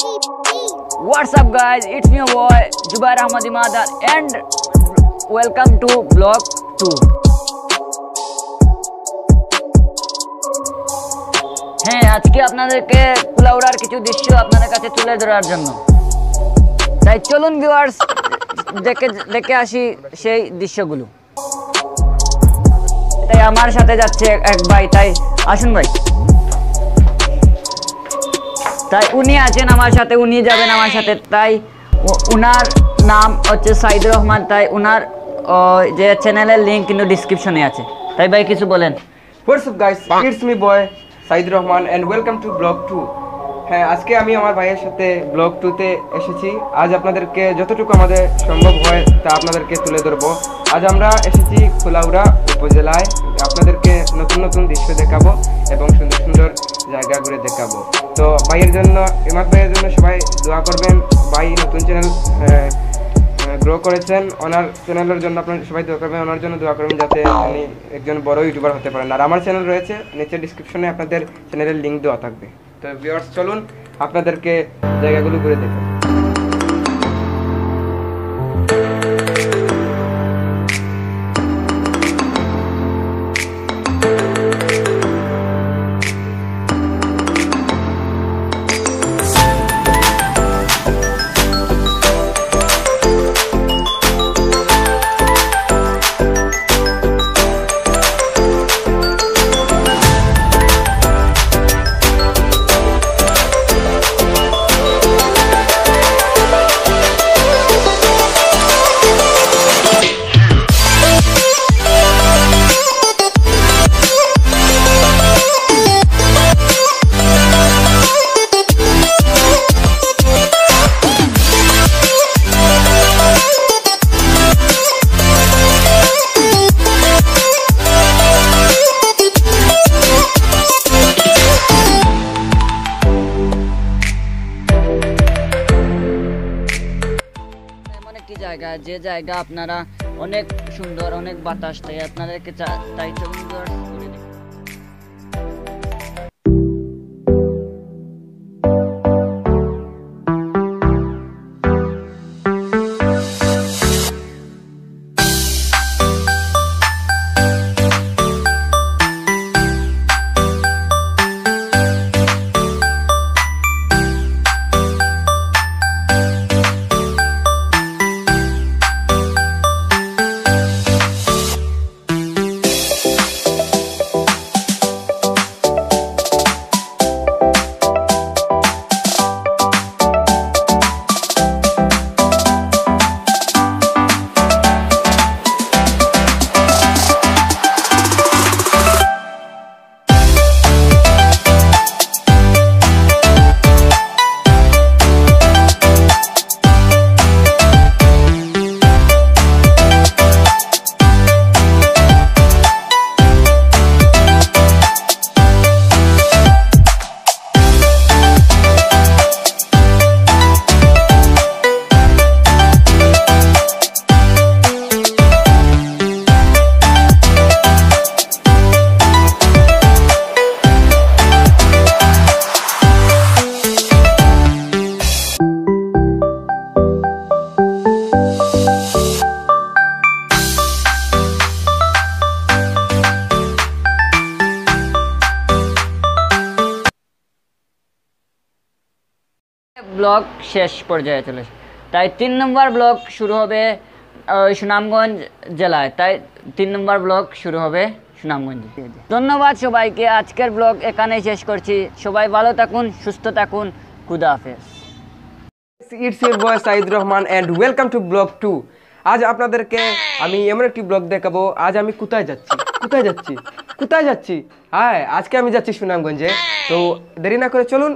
What's up, guys? It's me boy, Jubair Ahmad Imadar, and welcome to vlog 2. হ্যাঁ আজকে আপনাদেরকে কুলাউড়ার কিছু দৃশ্য আপনাদের কাছে তুলে ধরার জন্য তাই চলুন ভিউয়ার্স দেখে দেখে আসি সেই দৃশ্যগুলো তাই আমার সাথে যাচ্ছে এক ভাই তাই আসুন ভাই তাই উনি আছেন আমার সাথে উনি যাবেন আমার সাথে। তাই উনার নাম হচ্ছে সাইদুর রহমান। তাই উনার ও, যে চ্যানেলের লিঙ্ক কিন্তু ডিসক্রিপশনে আছে। তাই ভাই কিছু বলেন। What's up guys it's me boy Saidur Rahman and welcome to blog to হ্যাঁ আজকে আমি আমার ভাইয়ের সাথে ব্লগ টুতে এসেছি। আজ আপনাদেরকে যতটুকু আমাদের সম্ভব হয় তা আপনাদেরকে তুলে ধরবো। আজ আমরা এসেছি কুলাউড়া উপজেলায়। আপনাদেরকে নতুন নতুন দৃশ্য দেখাবো এবং সুন্দর সুন্দর জায়গা ঘুরে দেখাবো। তো ভাইয়ের জন্য, ইমাদ ভাইয়ের জন্য সবাই দোয়া করবেন। ভাই নতুন চ্যানেল গ্রো করেছেন। ওনার চ্যানেলের জন্য আপনার সবাই দোয়া করবেন। ওনার জন্য দোয়া করবেন যাতে উনি একজন বড় ইউটিউবার হতে পারেন। আর আমার চ্যানেল রয়েছে, নিচে ডিসক্রিপশনে আপনাদের চ্যানেলের লিঙ্ক দেওয়া থাকবে। তো ভিউয়ার্স চলুন আপনাদেরকে জায়গাগুলো ঘুরে দেখুন জায়গা যে জায়গা আপনারা অনেক সুন্দর অনেক বাতাস তাই আপনাদেরকে তাই চলুন ব্লগ শেষ পর্যায়ে চলে তাই তিন নম্বর ব্লগ শুরু হবে সুনামগঞ্জ জেলায়। তাই তিন নম্বর ব্লগ শুরু হবে সুনামগঞ্জ। ধন্যবাদ সবাইকে, আজকের ব্লগ এখানেই শেষ করছি। সবাই ভালো থাকুন, সুস্থ থাকুন, খুদা হাফেজ। It's your boy Saidur Rahman and welcome to blog to আজ আপনাদেরকে আমি এমন একটি ব্লগ দেখাবো, আজ আমি কোথায় যাচ্ছি? কোথায় যাচ্ছি? কোথায় যাচ্ছি? হ্যাঁ আজকে আমি যাচ্ছি সুনামগঞ্জে। তো দেরি না করে চলুন